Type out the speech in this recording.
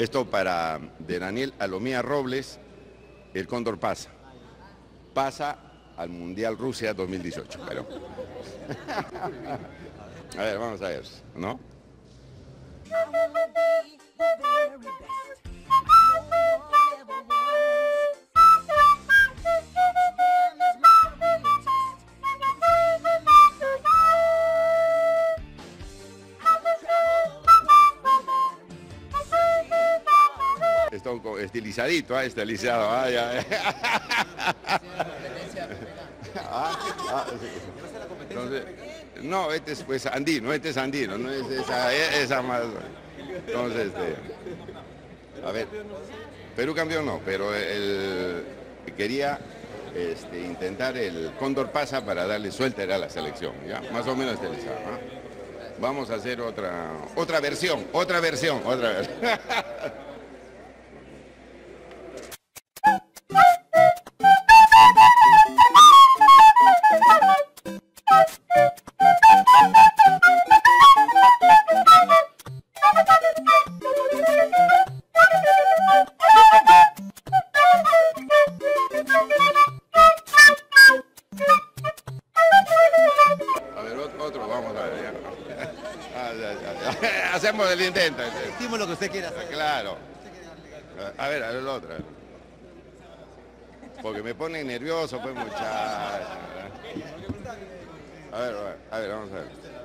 Esto para de Daniel Alomía Robles, el Cóndor pasa. Pasa al Mundial Rusia 2018, pero... a ver, vamos a ver, ¿no? Está un estilizadito, ¿ah? estilizado. ah, ya. Ah, ah. Entonces, no, este es pues andino, este es andino, no es esa, esa más. Entonces, este, a ver, Perú campeón no, pero el, quería este, intentar el Cóndor pasa para darle suelta a la selección, ya, más o menos estilizado. Vamos a hacer otra, otra versión, otra versión, otra versión. otro, vamos a ver. ya. Ah. Hacemos el intento. Hicimos lo que usted quiera hacer. Claro. A ver, a ver el otro. Porque me pone nervioso, pues muchacho. A ver, a ver, a ver, vamos a ver.